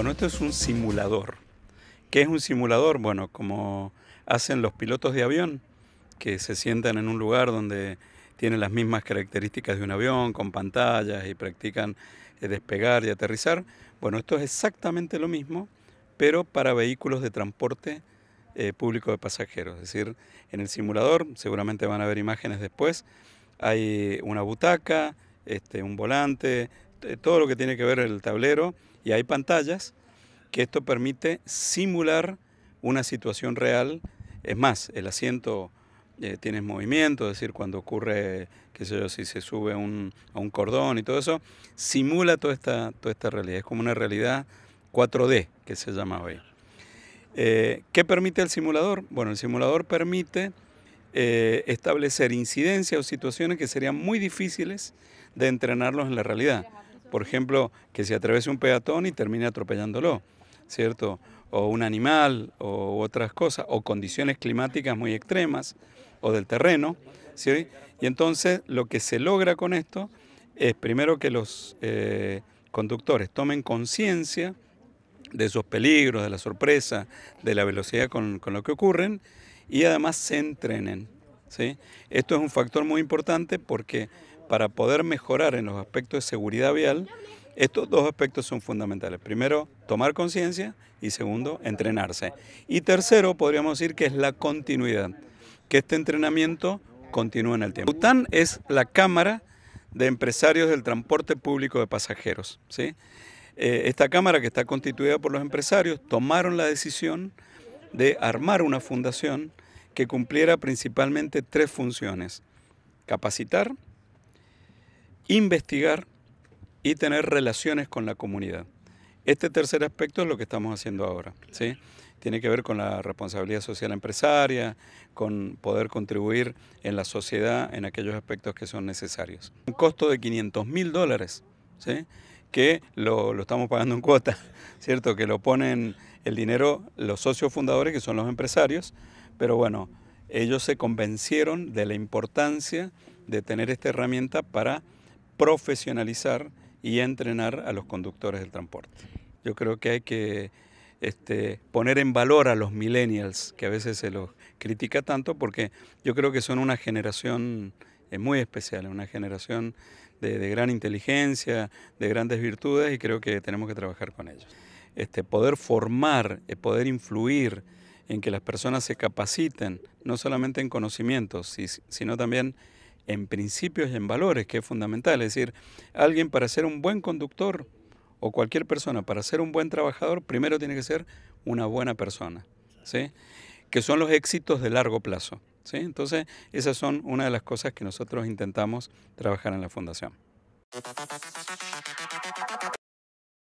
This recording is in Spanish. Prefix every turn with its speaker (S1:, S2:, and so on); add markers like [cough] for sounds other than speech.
S1: Bueno, esto es un simulador. ¿Qué es un simulador? Bueno, como hacen los pilotos de avión, que se sientan en un lugar donde tienen las mismas características de un avión, con pantallas y practican eh, despegar y aterrizar. Bueno, esto es exactamente lo mismo, pero para vehículos de transporte eh, público de pasajeros. Es decir, en el simulador, seguramente van a ver imágenes después, hay una butaca, este, un volante, todo lo que tiene que ver el tablero y hay pantallas que esto permite simular una situación real. Es más, el asiento eh, tiene movimiento, es decir, cuando ocurre, qué sé yo, si se sube a un cordón y todo eso, simula toda esta, toda esta realidad. Es como una realidad 4D que se llama hoy. Eh, ¿Qué permite el simulador? Bueno, el simulador permite eh, establecer incidencias o situaciones que serían muy difíciles de entrenarlos en la realidad. Por ejemplo, que se atraviese un peatón y termine atropellándolo, ¿cierto? O un animal o otras cosas, o condiciones climáticas muy extremas o del terreno, ¿sí? Y entonces lo que se logra con esto es primero que los eh, conductores tomen conciencia de esos peligros, de la sorpresa, de la velocidad con, con lo que ocurren y además se entrenen. ¿sí? Esto es un factor muy importante porque para poder mejorar en los aspectos de seguridad vial, estos dos aspectos son fundamentales. Primero, tomar conciencia y segundo, entrenarse. Y tercero, podríamos decir que es la continuidad, que este entrenamiento continúe en el tiempo. UTAN es la Cámara de Empresarios del Transporte Público de Pasajeros. ¿sí? Eh, esta Cámara, que está constituida por los empresarios, tomaron la decisión de armar una fundación que cumpliera principalmente tres funciones. Capacitar, investigar y tener relaciones con la comunidad. Este tercer aspecto es lo que estamos haciendo ahora. ¿sí? Tiene que ver con la responsabilidad social empresaria, con poder contribuir en la sociedad en aquellos aspectos que son necesarios. Un costo de 500 mil dólares, ¿sí? que lo, lo, estamos pagando en cuota, [laughs] ¿cierto? que lo ponen el dinero los socios fundadores, que son los empresarios, pero bueno, ellos se convencieron de la importancia de tener esta herramienta para profesionalizar y entrenar a los conductores del transporte. Yo creo que hay que este, poner en valor a los millennials, que a veces se los critica tanto, porque yo creo que son una generación eh, muy especial, una generación de, gran inteligencia, de grandes virtudes, y creo que tenemos que trabajar con ellos. Este, poder formar, eh, poder influir en que las personas se capaciten, no solamente en conocimientos, sino también en principios y en valores, que es fundamental. Es decir, alguien para ser un buen conductor o cualquier persona para ser un buen trabajador, primero tiene que ser una buena persona, ¿sí? que son los éxitos de largo plazo. ¿sí? Entonces, esas son una de las cosas que nosotros intentamos trabajar en la Fundación.